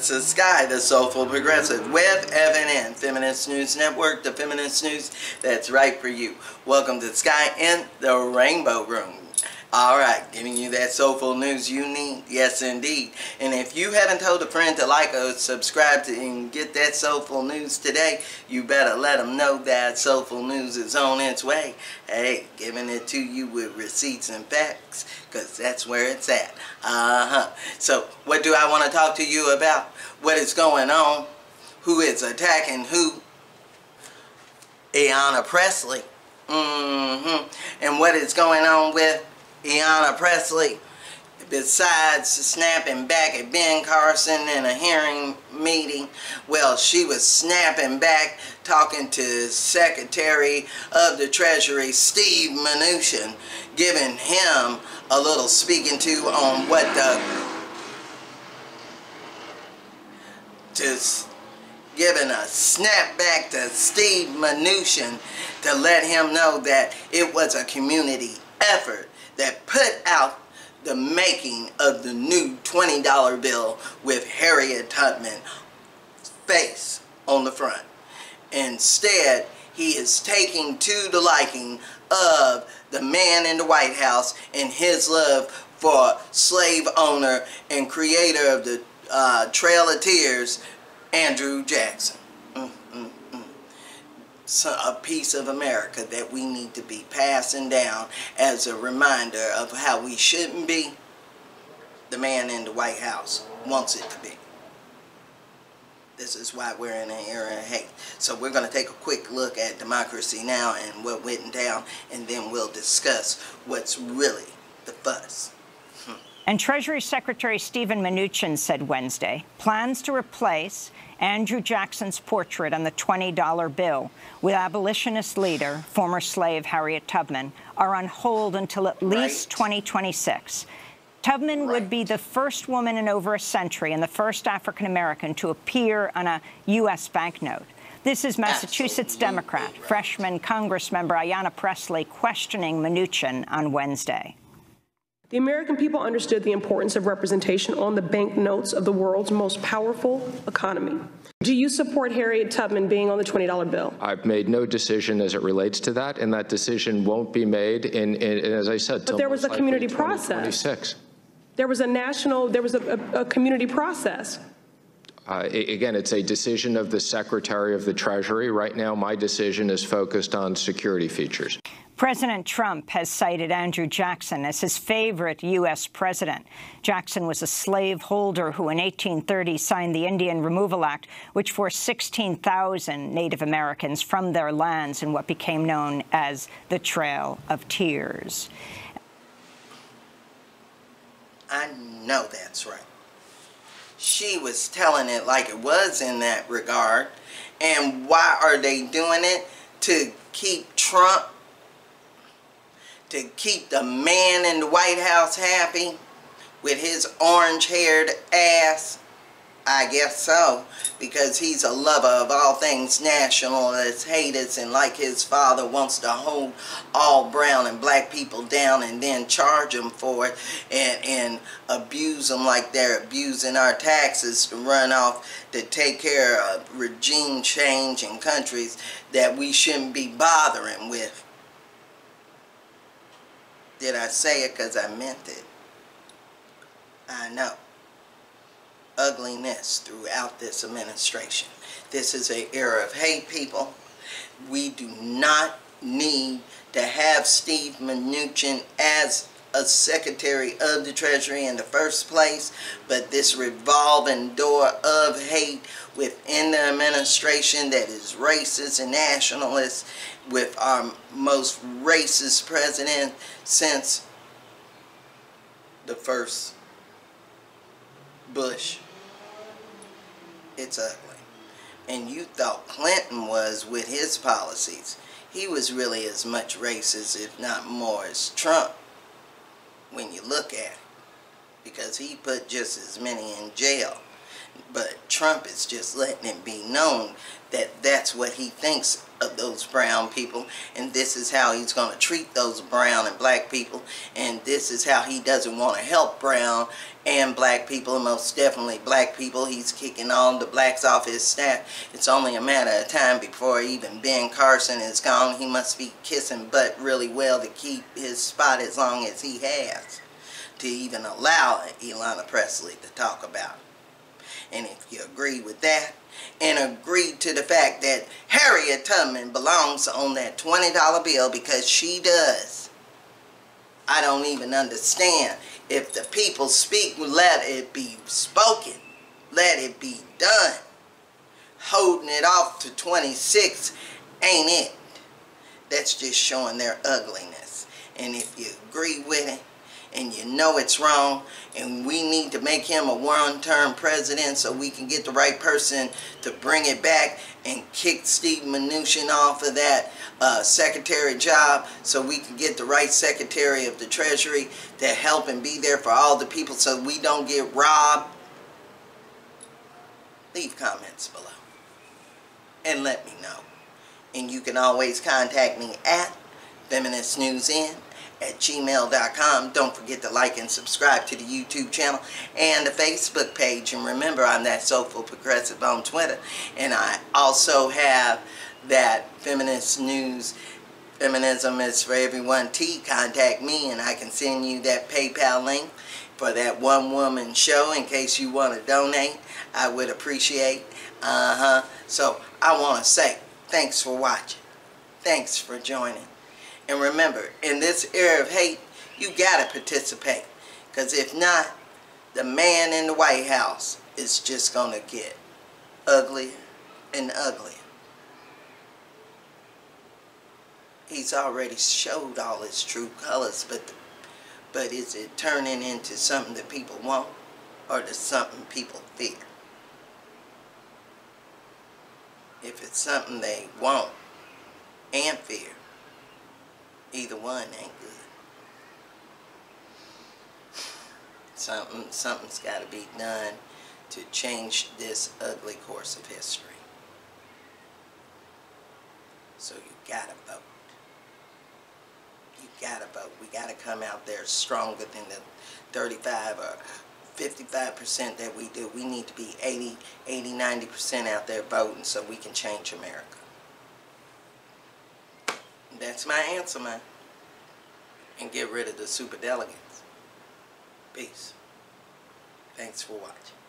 This the Skye, the Soulful Progressive, with FNN, Feminist News Network, the Feminist News that's right for you. Welcome to Skye in the Rainbow Room. Alright, giving you that soulful news you need. Yes, indeed. And if you haven't told a friend to like or subscribe to and get that soulful news today, you better let them know that soulful news is on its way. Hey, giving it to you with receipts and facts, because that's where it's at. Uh-huh. So, what do I want to talk to you about? What is going on? Who is attacking who? Ayanna Pressley. Mm-hmm. And what is going on with Ayanna Pressley. besides snapping back at Ben Carson in a hearing meeting, well, she was snapping back talking to Secretary of the Treasury, Steve Mnuchin, giving him a little speaking to on what the just giving a snap back to Steve Mnuchin to let him know that it was a community effort that put out the making of the new $20 bill with Harriet Tubman face on the front. Instead, he is taking to the liking of the man in the White House and his love for slave owner and creator of the uh, Trail of Tears, Andrew Jackson mm, mm, mm. So a piece of America that we need to be passing down as a reminder of how we shouldn't be. The man in the White House wants it to be. This is why we're in an era of hate. So we're going to take a quick look at Democracy Now! and what went down, and then we'll discuss what's really the fuss. And Treasury Secretary Stephen Mnuchin said Wednesday plans to replace Andrew Jackson's portrait on the $20 bill with abolitionist leader, former slave Harriet Tubman, are on hold until at least right. 2026. Tubman right. would be the first woman in over a century and the first African American to appear on a U.S. banknote. This is Massachusetts Absolutely Democrat, right. freshman Congressmember Ayanna Pressley questioning Mnuchin on Wednesday. The American people understood the importance of representation on the banknotes of the world's most powerful economy. Do you support Harriet Tubman being on the $20 bill? I've made no decision as it relates to that, and that decision won't be made in, in as I said, but there was a community process. There was a national, there was a, a, a community process. Uh, again, it's a decision of the Secretary of the Treasury. Right now, my decision is focused on security features. President Trump has cited Andrew Jackson as his favorite U.S. president. Jackson was a slaveholder who in 1830 signed the Indian Removal Act, which forced 16,000 Native Americans from their lands in what became known as the Trail of Tears. I know that's right. She was telling it like it was in that regard. And why are they doing it? To keep Trump to keep the man in the White House happy with his orange-haired ass? I guess so, because he's a lover of all things nationalist, haters, and like his father wants to hold all brown and black people down and then charge them for it and, and abuse them like they're abusing our taxes to run off to take care of regime change in countries that we shouldn't be bothering with. Did I say it because I meant it? I know. Ugliness throughout this administration. This is an era of hate, people. We do not need to have Steve Mnuchin as a Secretary of the Treasury in the first place, but this revolving door of hate within the administration that is racist and nationalist with our most racist president since the first Bush. It's ugly. And you thought Clinton was with his policies. He was really as much racist, if not more, as Trump when you look at it. Because he put just as many in jail. But Trump is just letting it be known that that's what he thinks of those brown people and this is how he's going to treat those brown and black people and this is how he doesn't want to help brown and black people most definitely black people. He's kicking all the blacks off his staff. It's only a matter of time before even Ben Carson is gone. He must be kissing butt really well to keep his spot as long as he has to even allow Ilana Pressley to talk about it. You agree with that and agree to the fact that Harriet Tubman belongs on that $20 bill because she does. I don't even understand. If the people speak, let it be spoken. Let it be done. Holding it off to 26 ain't it. That's just showing their ugliness. And if you agree with it, and you know it's wrong and we need to make him a one-term president so we can get the right person to bring it back and kick Steve Mnuchin off of that uh, secretary job so we can get the right secretary of the treasury to help and be there for all the people so we don't get robbed. Leave comments below and let me know. And you can always contact me at feministnewsn at gmail.com. Don't forget to like and subscribe to the YouTube channel and the Facebook page. And remember, I'm that Soulful Progressive on Twitter. And I also have that Feminist News Feminism is for Everyone T. Contact me and I can send you that PayPal link for that one woman show in case you want to donate. I would appreciate. Uh-huh. So I want to say thanks for watching. Thanks for joining. And remember, in this era of hate, you got to participate. Because if not, the man in the White House is just going to get uglier and uglier. He's already showed all his true colors, but but is it turning into something that people want or to something people fear? If it's something they want and fear, either one ain't good. Something, something's got to be done to change this ugly course of history. So you gotta vote. You gotta vote. We gotta come out there stronger than the 35 or 55% that we do. We need to be 80, 80, 90% out there voting so we can change America. That's my answer, man. And get rid of the super delegates. Peace. Thanks for watching.